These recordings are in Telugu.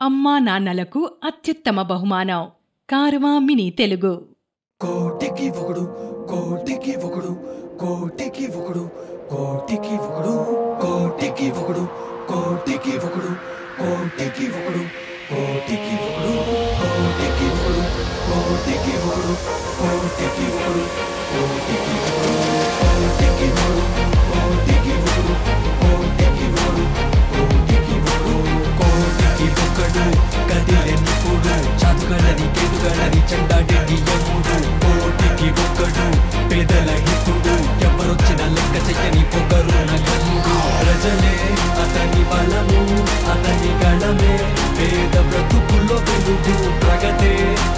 అమ్మా నాన్నలకు అత్యుత్తమ బహుమానం కారవా మినీ తెలుగు కోటికి ఒకడు కోటికి ఒకడు కోటికి ఒకడు కోటికి ఒకడు కోటికి ఒకడు కోటికి ఒకడు కోటికి ఒకడు కోటికి ఒకడు కోటికి ఒకడు కోటికి ఒకడు కోటికి ఒకడు అతని బలము అతని గణమే పేద బ్రతుకుల్లో పెరుగు ప్రగతే.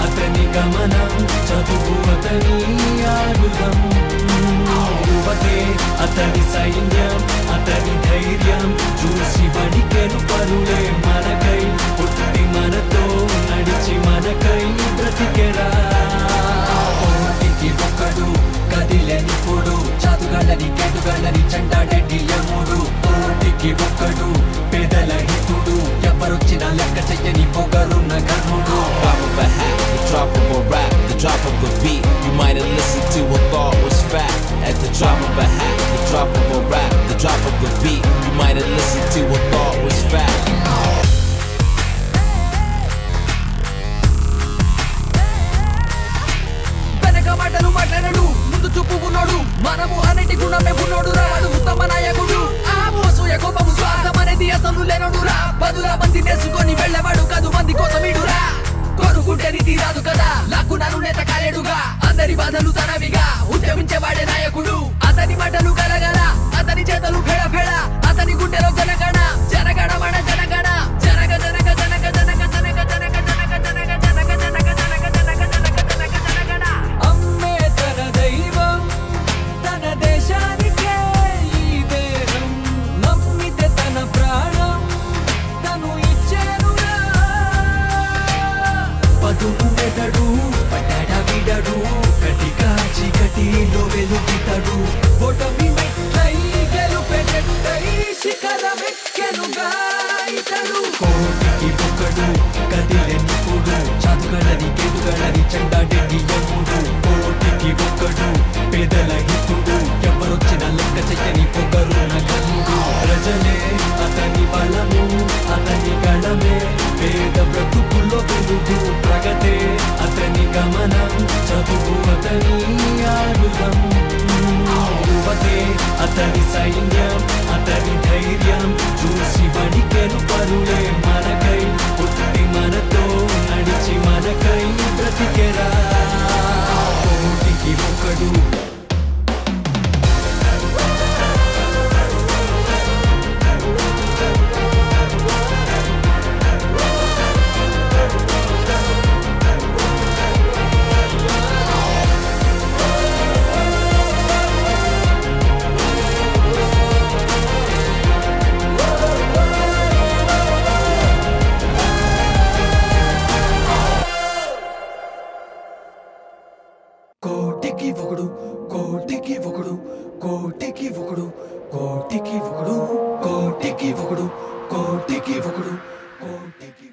అతని గమనం చదువు అతని ఆయుధం. యువతే అతని సైన్యం అతని ధైర్యం చూసి వణికెను పరులే కోటికి ఒక్కడు పేదల హితుడు ఎవరొచ్చిన లెక్క చెయ్యని పొగరున్న గనుడు Drop of a hat, the drop of a rap, the drop of a beat. You might have listened to a thought was fact. At the drop of a hat, the drop of a rap, the drop of a beat. You might have listened to a thought was fact. వెనక మాటలు మాట్లాడడు ముందు చూపు ఉన్నాడు మనము అన్నిటి గుణమే ఉన్నోడు రాడు ఉత్తమ నాయకుడు ఆ మోసూయ కోపము వాసము లేనడురా బదుల బంతి చేసుకొని వెళ్ళేవాడు కాదు? ఇతడు కోటికి ఒకడు కదిలెన్నుకుడు చదువుగలని కేదుగలని చండాడెడ్డి యముడు కోటికి ఒక్కడు పేదల హితుడు ఎవరొచ్చిన లెక్క చెయ్యని పొగరు నగనుడు ప్రజలే అతని బలము అతని గణమే పేద బ్రతుకుల్లో వెలుగు ప్రగతే. అతని గమనం చదువు అతని ఆయుధం. యువతే అతని సైన్యం అతని ఒకడు కోటికి ఒకడు కోటికి ఒకడు కోటికి ఒకడు కోటికి ఒకడు కోటికి ఒకడు కోటికి